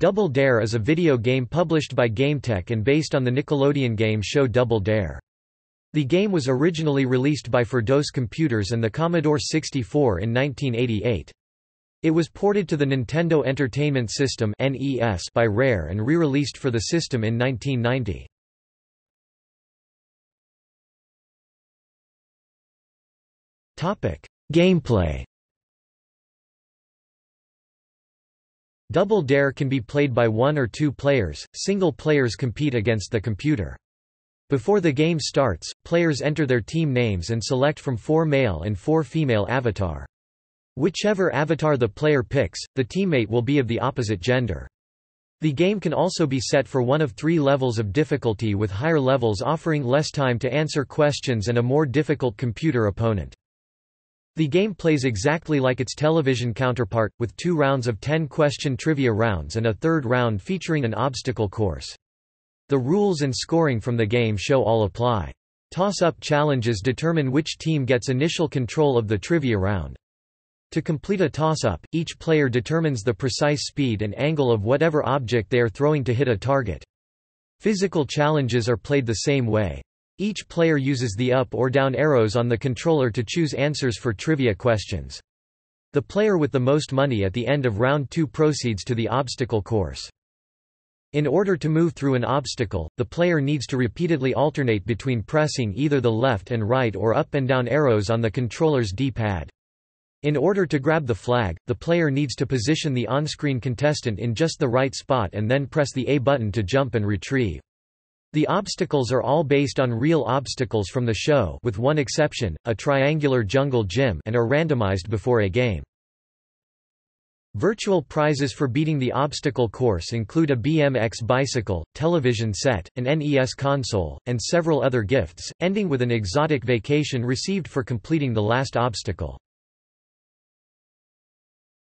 Double Dare is a video game published by GameTek and based on the Nickelodeon game show Double Dare. The game was originally released by for DOS Computers and the Commodore 64 in 1988. It was ported to the Nintendo Entertainment System (NES) by Rare and re-released for the system in 1990. Topic: Gameplay Double Dare can be played by one or two players, single players compete against the computer. Before the game starts, players enter their team names and select from four male and four female avatar. Whichever avatar the player picks, the teammate will be of the opposite gender. The game can also be set for one of three levels of difficulty with higher levels offering less time to answer questions and a more difficult computer opponent. The game plays exactly like its television counterpart, with two rounds of 10-question trivia rounds and a third round featuring an obstacle course. The rules and scoring from the game show all apply. Toss-up challenges determine which team gets initial control of the trivia round. To complete a toss-up, each player determines the precise speed and angle of whatever object they are throwing to hit a target. Physical challenges are played the same way. Each player uses the up or down arrows on the controller to choose answers for trivia questions. The player with the most money at the end of round 2 proceeds to the obstacle course. In order to move through an obstacle, the player needs to repeatedly alternate between pressing either the left and right or up and down arrows on the controller's D-pad. In order to grab the flag, the player needs to position the on-screen contestant in just the right spot and then press the A button to jump and retrieve. The obstacles are all based on real obstacles from the show with one exception, a triangular jungle gym and are randomized before a game. Virtual prizes for beating the obstacle course include a BMX bicycle, television set, an NES console, and several other gifts, ending with an exotic vacation received for completing the last obstacle.